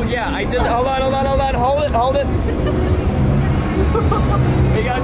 Oh, yeah, I did. Hold on, hold on, hold on. Hold it, hold it. You gotta